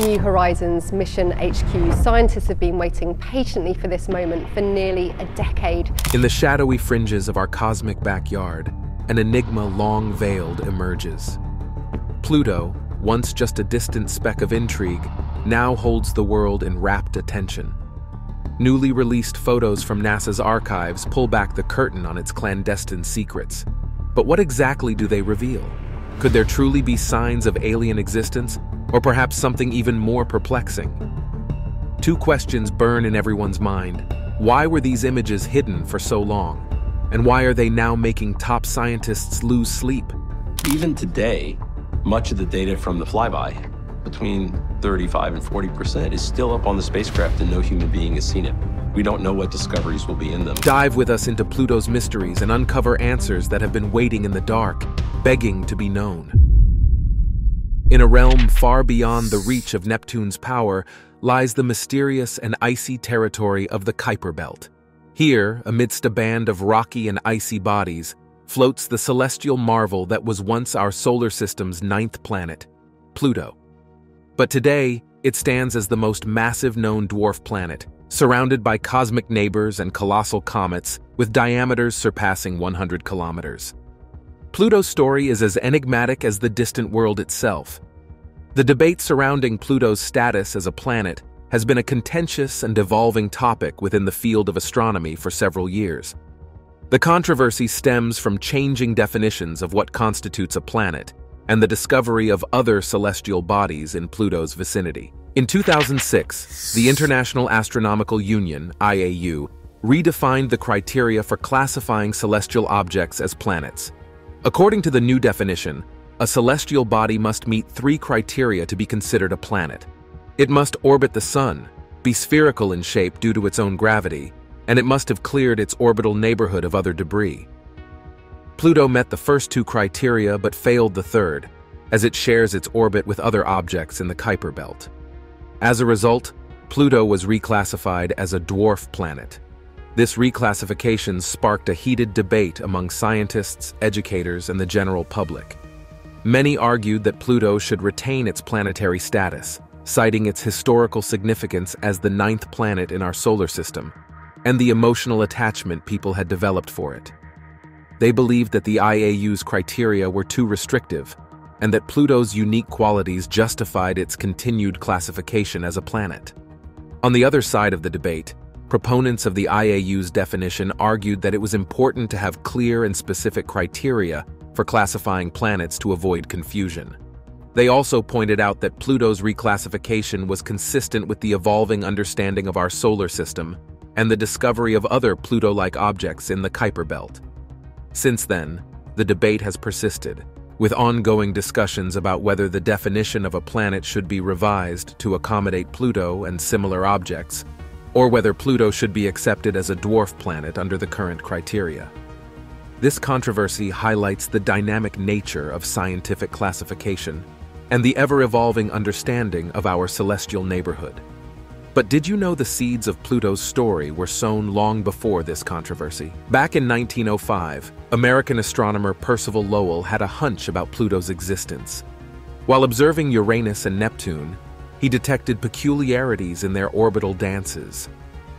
New Horizons Mission HQ, scientists have been waiting patiently for this moment for nearly a decade. In the shadowy fringes of our cosmic backyard, an enigma long veiled emerges. Pluto, once just a distant speck of intrigue, now holds the world in rapt attention. Newly released photos from NASA's archives pull back the curtain on its clandestine secrets. But what exactly do they reveal? Could there truly be signs of alien existence, or perhaps something even more perplexing? Two questions burn in everyone's mind. Why were these images hidden for so long? And why are they now making top scientists lose sleep? Even today, much of the data from the flyby between 35 and 40% is still up on the spacecraft and no human being has seen it. We don't know what discoveries will be in them. Dive with us into Pluto's mysteries and uncover answers that have been waiting in the dark, begging to be known. In a realm far beyond the reach of Neptune's power lies the mysterious and icy territory of the Kuiper Belt. Here, amidst a band of rocky and icy bodies, floats the celestial marvel that was once our solar system's ninth planet, Pluto. But today, it stands as the most massive known dwarf planet, surrounded by cosmic neighbors and colossal comets with diameters surpassing 100 kilometers. Pluto's story is as enigmatic as the distant world itself. The debate surrounding Pluto's status as a planet has been a contentious and evolving topic within the field of astronomy for several years. The controversy stems from changing definitions of what constitutes a planet and the discovery of other celestial bodies in Pluto's vicinity. In 2006, the International Astronomical Union, IAU, redefined the criteria for classifying celestial objects as planets. According to the new definition, a celestial body must meet three criteria to be considered a planet. It must orbit the Sun, be spherical in shape due to its own gravity, and it must have cleared its orbital neighborhood of other debris. Pluto met the first two criteria but failed the third, as it shares its orbit with other objects in the Kuiper Belt. As a result, Pluto was reclassified as a dwarf planet. This reclassification sparked a heated debate among scientists, educators, and the general public. Many argued that Pluto should retain its planetary status, citing its historical significance as the ninth planet in our solar system, and the emotional attachment people had developed for it. They believed that the IAU's criteria were too restrictive, and that Pluto's unique qualities justified its continued classification as a planet. On the other side of the debate, proponents of the IAU's definition argued that it was important to have clear and specific criteria for classifying planets to avoid confusion. They also pointed out that Pluto's reclassification was consistent with the evolving understanding of our solar system and the discovery of other Pluto-like objects in the Kuiper Belt. Since then, the debate has persisted, with ongoing discussions about whether the definition of a planet should be revised to accommodate Pluto and similar objects, or whether Pluto should be accepted as a dwarf planet under the current criteria. This controversy highlights the dynamic nature of scientific classification and the ever-evolving understanding of our celestial neighborhood. But did you know the seeds of Pluto's story were sown long before this controversy? Back in 1905, American astronomer Percival Lowell had a hunch about Pluto's existence. While observing Uranus and Neptune, he detected peculiarities in their orbital dances.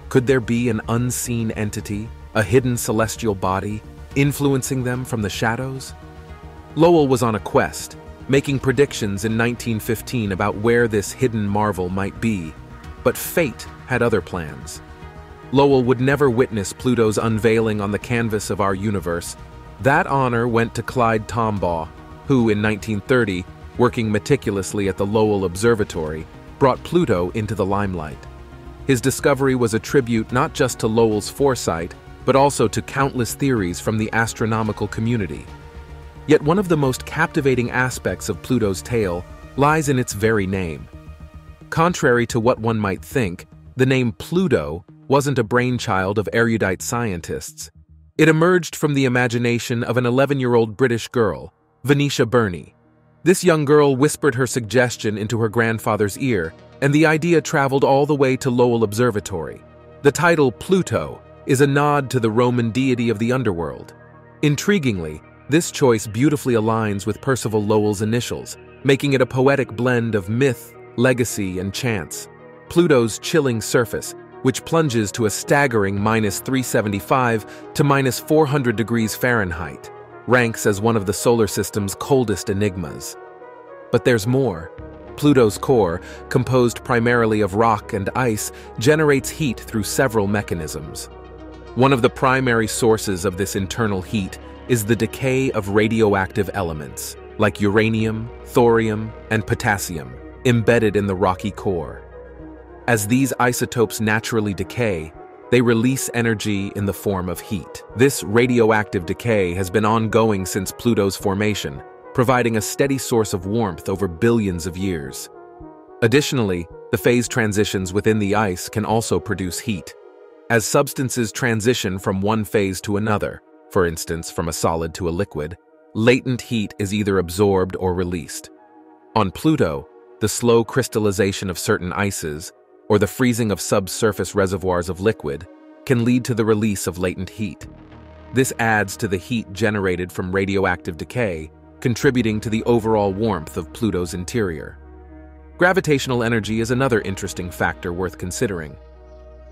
Could there be an unseen entity, a hidden celestial body, influencing them from the shadows? Lowell was on a quest, making predictions in 1915 about where this hidden marvel might be but fate had other plans. Lowell would never witness Pluto's unveiling on the canvas of our universe. That honor went to Clyde Tombaugh, who, in 1930, working meticulously at the Lowell Observatory, brought Pluto into the limelight. His discovery was a tribute not just to Lowell's foresight, but also to countless theories from the astronomical community. Yet one of the most captivating aspects of Pluto's tale lies in its very name. Contrary to what one might think, the name Pluto wasn't a brainchild of erudite scientists. It emerged from the imagination of an 11-year-old British girl, Venetia Burney. This young girl whispered her suggestion into her grandfather's ear, and the idea traveled all the way to Lowell Observatory. The title Pluto is a nod to the Roman deity of the underworld. Intriguingly, this choice beautifully aligns with Percival Lowell's initials, making it a poetic blend of myth legacy, and chance. Pluto's chilling surface, which plunges to a staggering minus 375 to minus 400 degrees Fahrenheit, ranks as one of the solar system's coldest enigmas. But there's more. Pluto's core, composed primarily of rock and ice, generates heat through several mechanisms. One of the primary sources of this internal heat is the decay of radioactive elements, like uranium, thorium, and potassium, embedded in the rocky core. As these isotopes naturally decay, they release energy in the form of heat. This radioactive decay has been ongoing since Pluto's formation, providing a steady source of warmth over billions of years. Additionally, the phase transitions within the ice can also produce heat. As substances transition from one phase to another, for instance from a solid to a liquid, latent heat is either absorbed or released. On Pluto, the slow crystallization of certain ices or the freezing of subsurface reservoirs of liquid can lead to the release of latent heat. This adds to the heat generated from radioactive decay, contributing to the overall warmth of Pluto's interior. Gravitational energy is another interesting factor worth considering.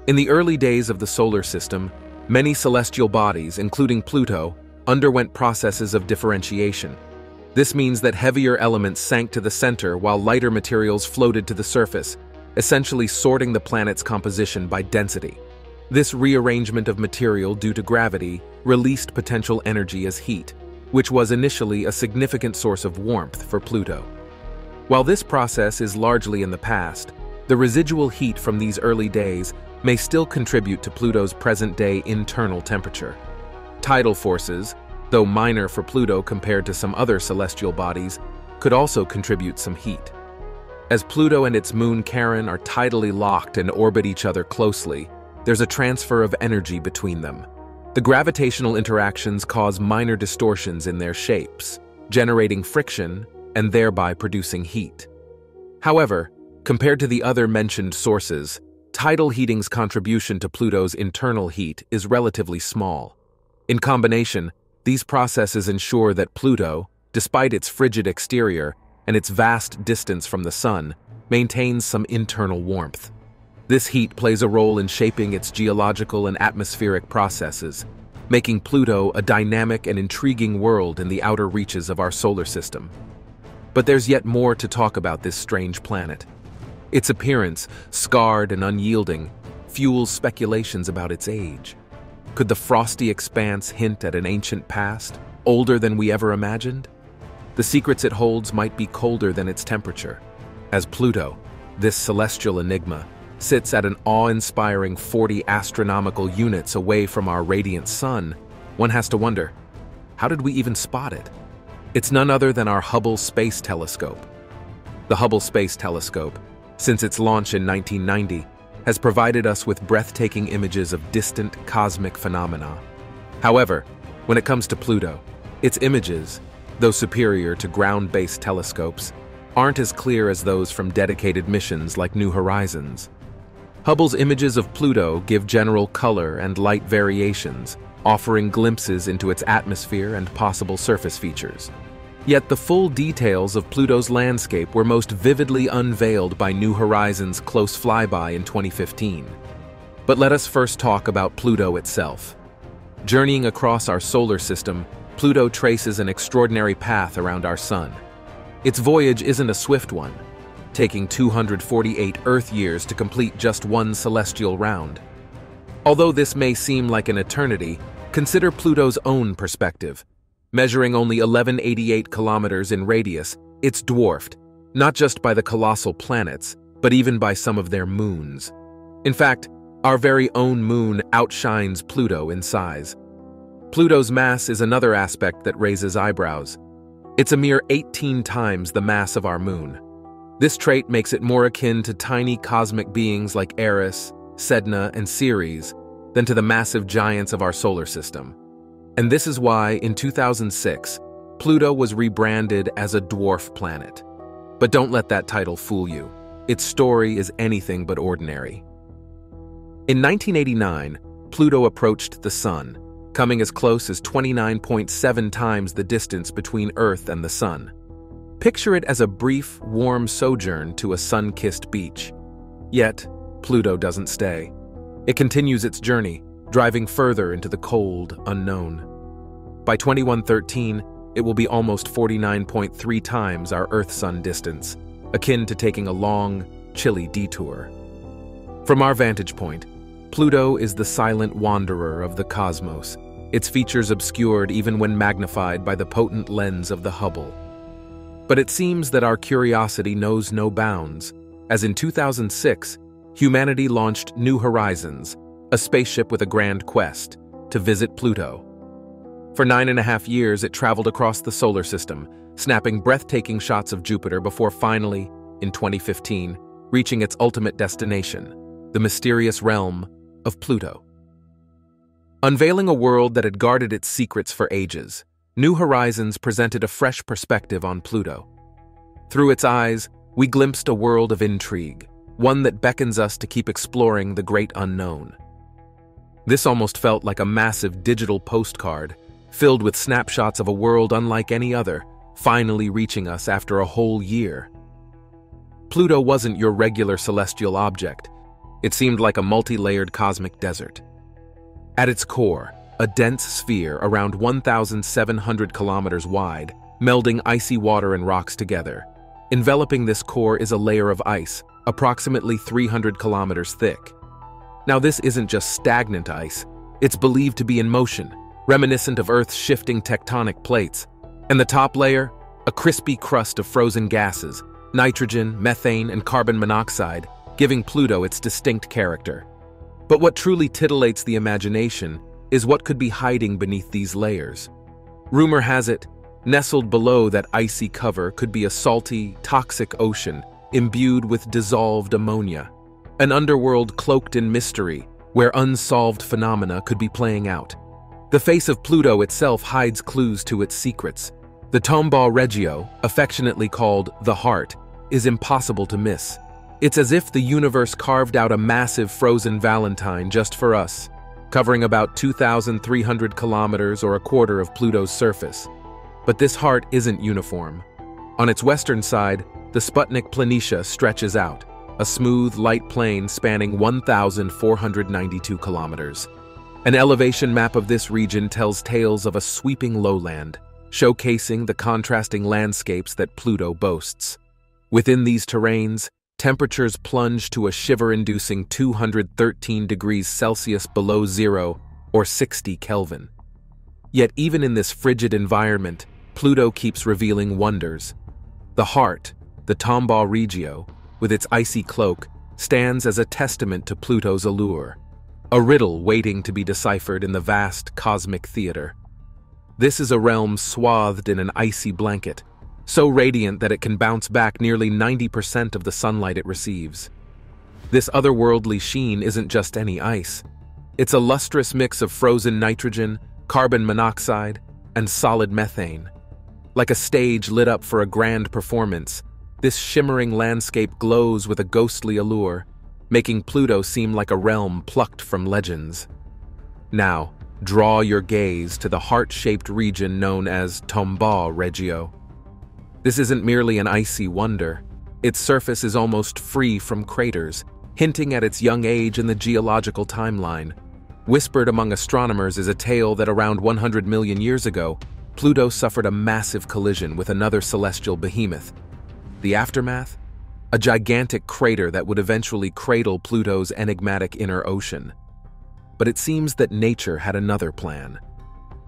In the early days of the solar system, many celestial bodies, including Pluto, underwent processes of differentiation. This means that heavier elements sank to the center while lighter materials floated to the surface, essentially sorting the planet's composition by density. This rearrangement of material due to gravity released potential energy as heat, which was initially a significant source of warmth for Pluto. While this process is largely in the past, the residual heat from these early days may still contribute to Pluto's present-day internal temperature. Tidal forces, though minor for Pluto compared to some other celestial bodies, could also contribute some heat. As Pluto and its moon Charon are tidally locked and orbit each other closely, there's a transfer of energy between them. The gravitational interactions cause minor distortions in their shapes, generating friction and thereby producing heat. However, compared to the other mentioned sources, tidal heating's contribution to Pluto's internal heat is relatively small. In combination, these processes ensure that Pluto, despite its frigid exterior, and its vast distance from the Sun maintains some internal warmth. This heat plays a role in shaping its geological and atmospheric processes, making Pluto a dynamic and intriguing world in the outer reaches of our solar system. But there's yet more to talk about this strange planet. Its appearance, scarred and unyielding, fuels speculations about its age. Could the frosty expanse hint at an ancient past, older than we ever imagined? The secrets it holds might be colder than its temperature. As Pluto, this celestial enigma, sits at an awe-inspiring 40 astronomical units away from our radiant sun, one has to wonder, how did we even spot it? It's none other than our Hubble Space Telescope. The Hubble Space Telescope, since its launch in 1990, has provided us with breathtaking images of distant cosmic phenomena. However, when it comes to Pluto, its images, though superior to ground-based telescopes, aren't as clear as those from dedicated missions like New Horizons. Hubble's images of Pluto give general color and light variations, offering glimpses into its atmosphere and possible surface features. Yet the full details of Pluto's landscape were most vividly unveiled by New Horizons' close flyby in 2015. But let us first talk about Pluto itself. Journeying across our solar system, Pluto traces an extraordinary path around our Sun. Its voyage isn't a swift one, taking 248 Earth years to complete just one celestial round. Although this may seem like an eternity, consider Pluto's own perspective. Measuring only 1188 kilometers in radius, it's dwarfed, not just by the colossal planets, but even by some of their moons. In fact, our very own moon outshines Pluto in size. Pluto's mass is another aspect that raises eyebrows. It's a mere 18 times the mass of our moon. This trait makes it more akin to tiny cosmic beings like Eris, Sedna, and Ceres than to the massive giants of our solar system. And this is why, in 2006, Pluto was rebranded as a dwarf planet. But don't let that title fool you. Its story is anything but ordinary. In 1989, Pluto approached the Sun, coming as close as 29.7 times the distance between Earth and the Sun. Picture it as a brief, warm sojourn to a sun-kissed beach. Yet, Pluto doesn't stay. It continues its journey, driving further into the cold, unknown. By 2113, it will be almost 49.3 times our Earth-Sun distance, akin to taking a long, chilly detour. From our vantage point, Pluto is the silent wanderer of the cosmos, its features obscured even when magnified by the potent lens of the Hubble. But it seems that our curiosity knows no bounds, as in 2006, humanity launched New Horizons, a spaceship with a grand quest, to visit Pluto. For nine and a half years, it traveled across the solar system, snapping breathtaking shots of Jupiter before finally, in 2015, reaching its ultimate destination, the mysterious realm of Pluto. Unveiling a world that had guarded its secrets for ages, New Horizons presented a fresh perspective on Pluto. Through its eyes, we glimpsed a world of intrigue, one that beckons us to keep exploring the great unknown. This almost felt like a massive digital postcard, filled with snapshots of a world unlike any other, finally reaching us after a whole year. Pluto wasn't your regular celestial object. It seemed like a multi-layered cosmic desert. At its core, a dense sphere around 1,700 kilometers wide, melding icy water and rocks together. Enveloping this core is a layer of ice, approximately 300 kilometers thick. Now this isn't just stagnant ice, it's believed to be in motion, reminiscent of Earth's shifting tectonic plates. And the top layer? A crispy crust of frozen gases, nitrogen, methane, and carbon monoxide, giving Pluto its distinct character. But what truly titillates the imagination is what could be hiding beneath these layers. Rumor has it, nestled below that icy cover could be a salty, toxic ocean imbued with dissolved ammonia, an underworld cloaked in mystery where unsolved phenomena could be playing out. The face of Pluto itself hides clues to its secrets. The Tombaugh Regio, affectionately called the Heart, is impossible to miss. It's as if the universe carved out a massive frozen valentine just for us, covering about 2,300 kilometers or a quarter of Pluto's surface. But this heart isn't uniform. On its western side, the Sputnik Planitia stretches out, a smooth, light plain spanning 1,492 kilometers. An elevation map of this region tells tales of a sweeping lowland, showcasing the contrasting landscapes that Pluto boasts. Within these terrains, temperatures plunge to a shiver-inducing 213 degrees Celsius below zero, or 60 Kelvin. Yet even in this frigid environment, Pluto keeps revealing wonders. The heart, the Tombaugh Regio, with its icy cloak, stands as a testament to Pluto's allure, a riddle waiting to be deciphered in the vast cosmic theater. This is a realm swathed in an icy blanket, so radiant that it can bounce back nearly 90% of the sunlight it receives. This otherworldly sheen isn't just any ice. It's a lustrous mix of frozen nitrogen, carbon monoxide, and solid methane. Like a stage lit up for a grand performance, this shimmering landscape glows with a ghostly allure, making Pluto seem like a realm plucked from legends. Now, draw your gaze to the heart-shaped region known as Tombaugh Regio. This isn't merely an icy wonder. Its surface is almost free from craters, hinting at its young age in the geological timeline. Whispered among astronomers is a tale that around 100 million years ago, Pluto suffered a massive collision with another celestial behemoth. The aftermath? A gigantic crater that would eventually cradle Pluto's enigmatic inner ocean. But it seems that nature had another plan.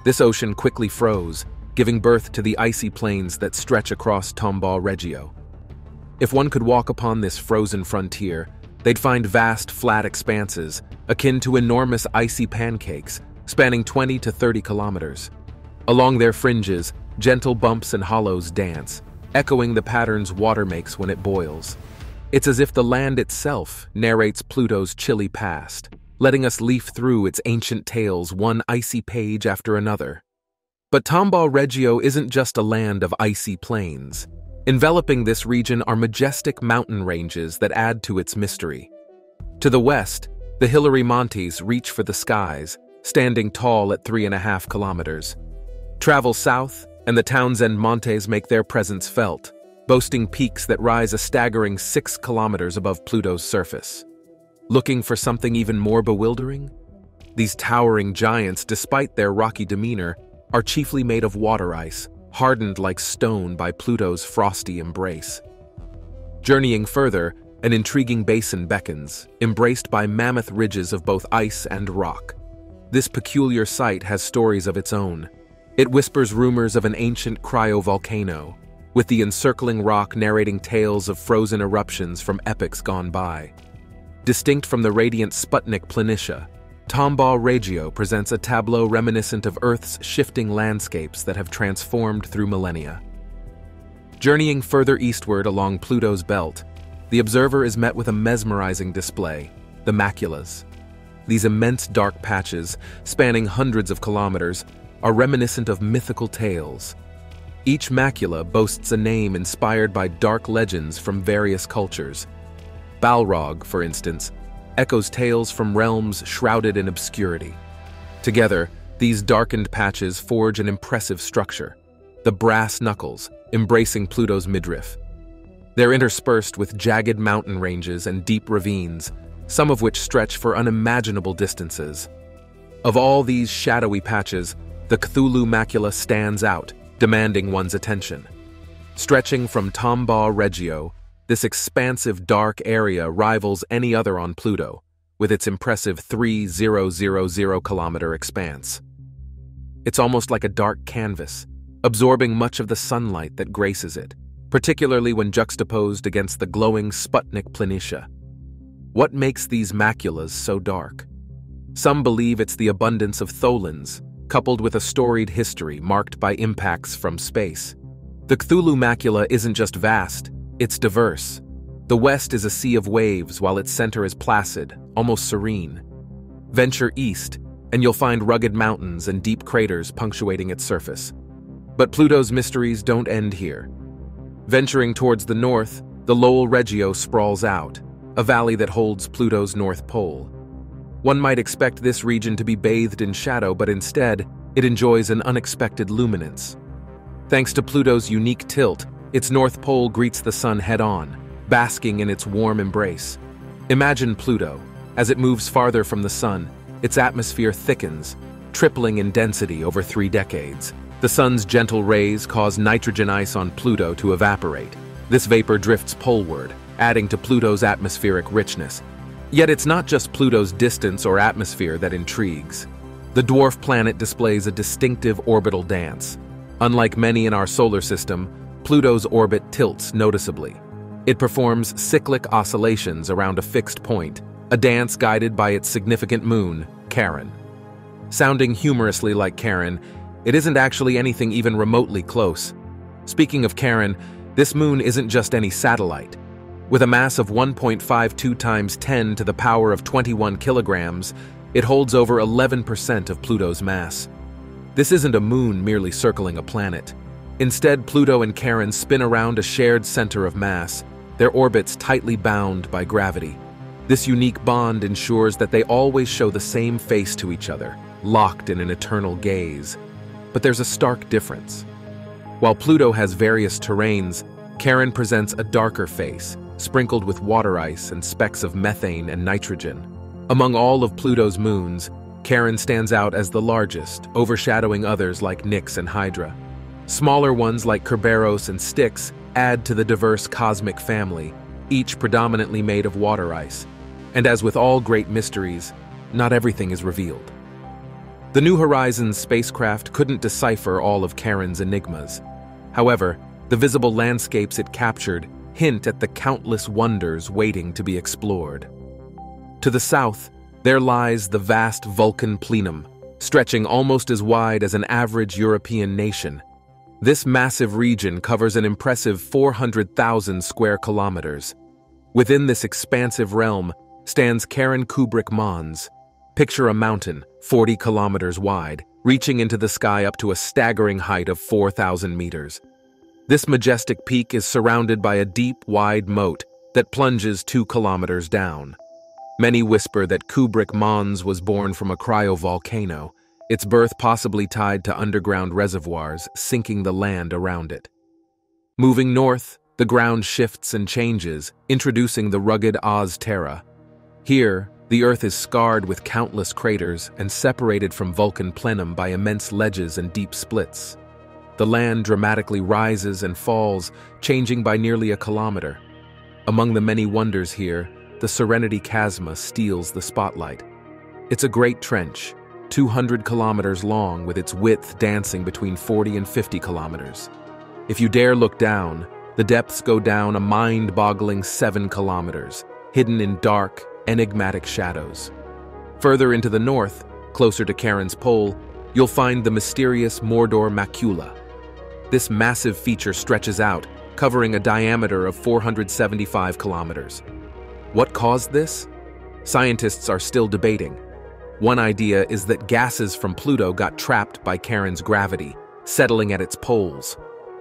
This ocean quickly froze, giving birth to the icy plains that stretch across Tombaugh Regio. If one could walk upon this frozen frontier, they'd find vast, flat expanses, akin to enormous icy pancakes, spanning 20 to 30 kilometers. Along their fringes, gentle bumps and hollows dance, echoing the patterns water makes when it boils. It's as if the land itself narrates Pluto's chilly past, letting us leaf through its ancient tales one icy page after another. But Tombaugh Regio isn't just a land of icy plains. Enveloping this region are majestic mountain ranges that add to its mystery. To the west, the Hillary Montes reach for the skies, standing tall at three and a half kilometers. Travel south, and the Tenzing Montes make their presence felt, boasting peaks that rise a staggering six kilometers above Pluto's surface. Looking for something even more bewildering? These towering giants, despite their rocky demeanor, are chiefly made of water ice, hardened like stone by Pluto's frosty embrace. Journeying further, an intriguing basin beckons, embraced by mammoth ridges of both ice and rock. This peculiar site has stories of its own. It whispers rumors of an ancient cryovolcano, with the encircling rock narrating tales of frozen eruptions from epochs gone by. Distinct from the radiant Sputnik Planitia, Tombaugh Regio presents a tableau reminiscent of Earth's shifting landscapes that have transformed through millennia. Journeying further eastward along Pluto's belt, the observer is met with a mesmerizing display, the maculas. These immense dark patches, spanning hundreds of kilometers, are reminiscent of mythical tales. Each macula boasts a name inspired by dark legends from various cultures. Balrog, for instance, echoes tales from realms shrouded in obscurity. Together, these darkened patches forge an impressive structure, the brass knuckles, embracing Pluto's midriff. They're interspersed with jagged mountain ranges and deep ravines, some of which stretch for unimaginable distances. Of all these shadowy patches, the Cthulhu macula stands out, demanding one's attention. Stretching from Tombaugh Regio this expansive dark area rivals any other on Pluto, with its impressive 3,000 kilometer expanse. It's almost like a dark canvas, absorbing much of the sunlight that graces it, particularly when juxtaposed against the glowing Sputnik Planitia. What makes these maculas so dark? Some believe it's the abundance of tholins, coupled with a storied history marked by impacts from space. The Cthulhu macula isn't just vast, it's diverse. The west is a sea of waves while its center is placid, almost serene. Venture east, and you'll find rugged mountains and deep craters punctuating its surface. But Pluto's mysteries don't end here. Venturing towards the north, the Lowell Regio sprawls out, a valley that holds Pluto's north pole. One might expect this region to be bathed in shadow, but instead, it enjoys an unexpected luminance. Thanks to Pluto's unique tilt, its north pole greets the sun head-on, basking in its warm embrace. Imagine Pluto. As it moves farther from the sun, its atmosphere thickens, tripling in density over three decades. The sun's gentle rays cause nitrogen ice on Pluto to evaporate. This vapor drifts poleward, adding to Pluto's atmospheric richness. Yet it's not just Pluto's distance or atmosphere that intrigues. The dwarf planet displays a distinctive orbital dance. Unlike many in our solar system, Pluto's orbit tilts noticeably. It performs cyclic oscillations around a fixed point, a dance guided by its significant moon, Charon. Sounding humorously like Charon, it isn't actually anything even remotely close. Speaking of Charon, this moon isn't just any satellite. With a mass of 1.52 times 10 to the power of 21 kilograms, it holds over 11% of Pluto's mass. This isn't a moon merely circling a planet. Instead, Pluto and Charon spin around a shared center of mass, their orbits tightly bound by gravity. This unique bond ensures that they always show the same face to each other, locked in an eternal gaze. But there's a stark difference. While Pluto has various terrains, Charon presents a darker face, sprinkled with water ice and specks of methane and nitrogen. Among all of Pluto's moons, Charon stands out as the largest, overshadowing others like Nix and Hydra. Smaller ones like Kerberos and Styx add to the diverse cosmic family, each predominantly made of water ice. And as with all great mysteries, not everything is revealed. The New Horizons spacecraft couldn't decipher all of Charon's enigmas. However, the visible landscapes it captured hint at the countless wonders waiting to be explored. To the south, there lies the vast Vulcan Planum, stretching almost as wide as an average European nation, this massive region covers an impressive 400,000 square kilometers. Within this expansive realm stands Karen Kubrick Mons. Picture a mountain, 40 kilometers wide, reaching into the sky up to a staggering height of 4,000 meters. This majestic peak is surrounded by a deep, wide moat that plunges two kilometers down. Many whisper that Kubrick Mons was born from a cryovolcano, its birth possibly tied to underground reservoirs sinking the land around it. Moving north, The ground shifts and changes, introducing the rugged Oz Terra. Here, the Earth is scarred with countless craters and separated from Vulcan Planum by immense ledges and deep splits. The land dramatically rises and falls, changing by nearly a kilometer. Among the many wonders here, the Serenity Chasma steals the spotlight. It's a great trench, 200 kilometers long with its width dancing between 40 and 50 kilometers. If you dare look down, the depths go down a mind-boggling 7 kilometers, hidden in dark, enigmatic shadows. Further into the north, closer to Charon's pole, you'll find the mysterious Mordor Macula. This massive feature stretches out, covering a diameter of 475 kilometers. What caused this? Scientists are still debating. One idea is that gases from Pluto got trapped by Charon's gravity, settling at its poles.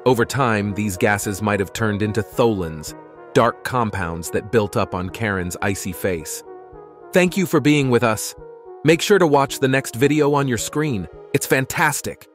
Over time, these gases might have turned into tholins, dark compounds that built up on Charon's icy face. Thank you for being with us. Make sure to watch the next video on your screen. It's fantastic.